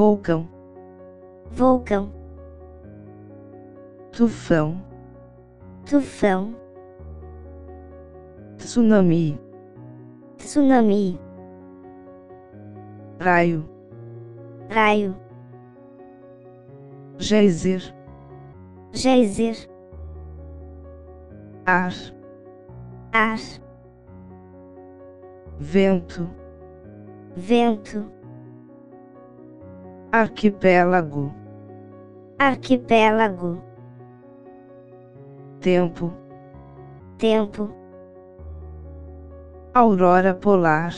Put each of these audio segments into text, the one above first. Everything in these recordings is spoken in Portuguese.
vulcão, vulcão, tufão, tufão, tsunami, tsunami, raio, raio, geyser, geyser, ar, ar, vento, vento, arquipélago, arquipélago, tempo, tempo, aurora polar,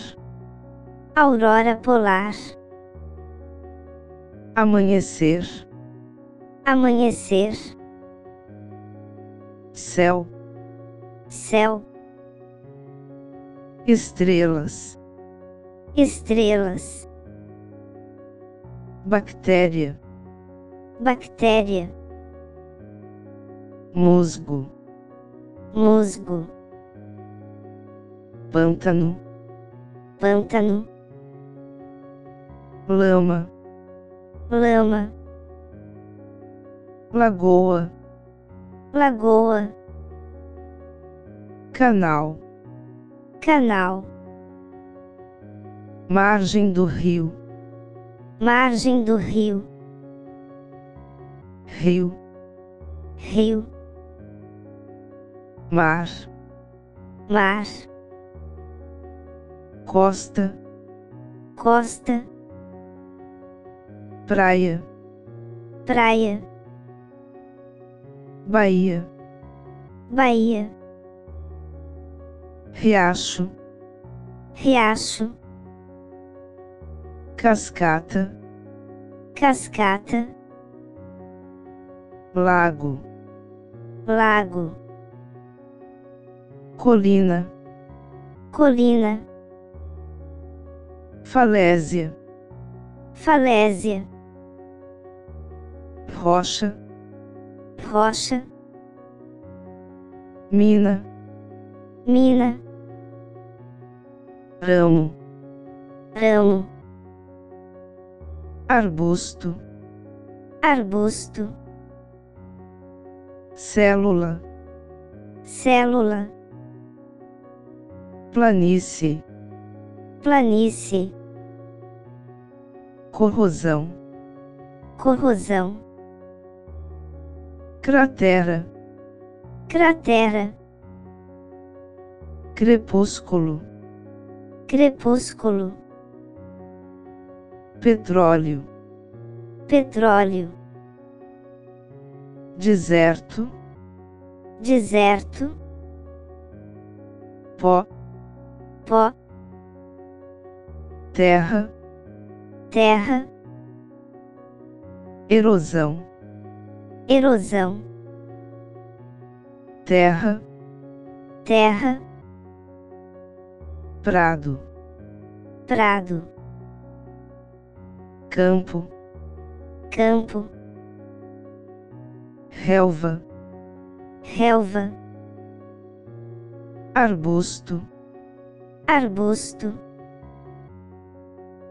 aurora polar, amanhecer, amanhecer, céu, céu, estrelas, estrelas, bactéria, bactéria, musgo, musgo, pântano, pântano, lama, lama, lagoa, lagoa, canal, canal, margem do rio, margem do rio, rio, rio, mar, mar, costa, costa, praia, praia, Bahia, Bahia, riacho, riacho, cascata, cascata, lago, lago, colina, colina, falésia, falésia, rocha, rocha, mina, mina, ramo, ramo, arbusto, arbusto, célula, célula, planície, planície, corrosão, corrosão, cratera, cratera, crepúsculo, crepúsculo, petróleo, petróleo, deserto, deserto, pó, pó, terra, terra, erosão, erosão, terra, terra, prado, prado, campo, campo, relva, relva, arbusto, arbusto,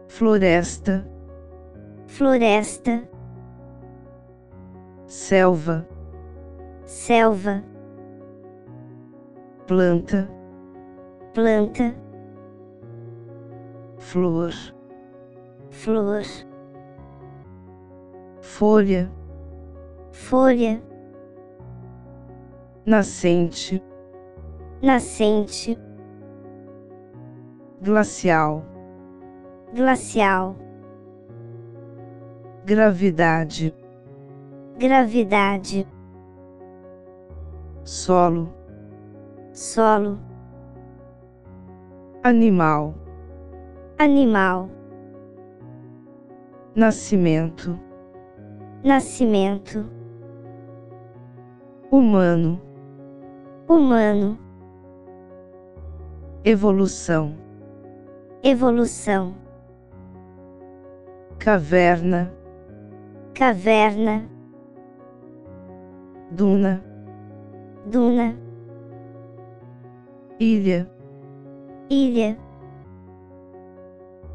floresta, floresta, selva, selva, planta, planta, flor, flor, folha, folha, nascente, nascente, glacial, glacial, gravidade, gravidade, solo, solo, animal, animal, nascimento, nascimento, humano, humano, evolução, evolução, caverna, caverna, duna, duna, ilha, ilha,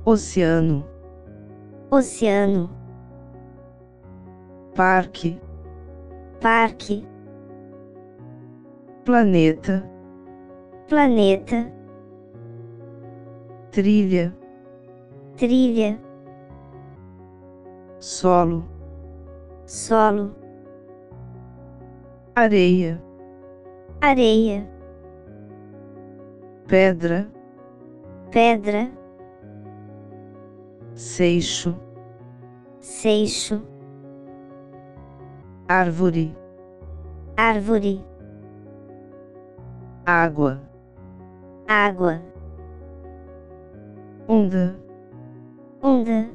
oceano, oceano, parque, parque, planeta, planeta, trilha, trilha, solo, solo, areia, areia, pedra, pedra, seixo, seixo, árvore, árvore, água, água, onda, onda,